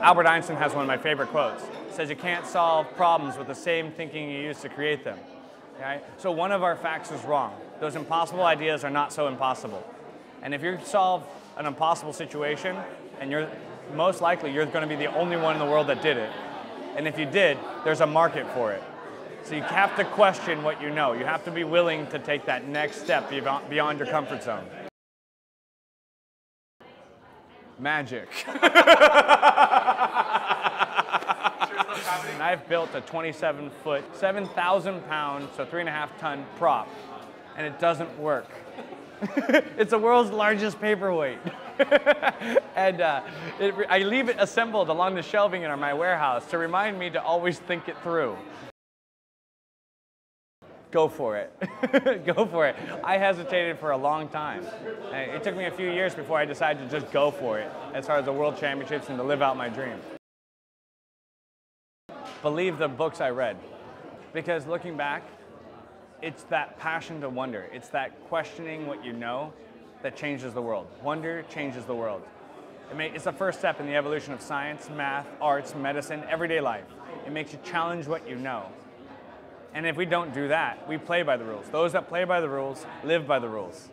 Albert Einstein has one of my favorite quotes. It says you can't solve problems with the same thinking you used to create them. Okay? So one of our facts is wrong. Those impossible ideas are not so impossible. And if you solve an impossible situation, and you're most likely you're going to be the only one in the world that did it. And if you did, there's a market for it. So you have to question what you know. You have to be willing to take that next step beyond your comfort zone. Magic. I've built a 27 foot, 7,000 pound, so three and a half ton prop, and it doesn't work. it's the world's largest paperweight. and uh, it, I leave it assembled along the shelving in my warehouse to remind me to always think it through. Go for it. go for it. I hesitated for a long time. It took me a few years before I decided to just go for it as far as the World Championships and to live out my dream. Believe the books I read. Because looking back, it's that passion to wonder. It's that questioning what you know that changes the world. Wonder changes the world. It may, it's the first step in the evolution of science, math, arts, medicine, everyday life. It makes you challenge what you know. And if we don't do that, we play by the rules. Those that play by the rules live by the rules.